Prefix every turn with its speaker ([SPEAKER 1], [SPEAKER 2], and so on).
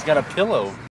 [SPEAKER 1] He's got a pillow.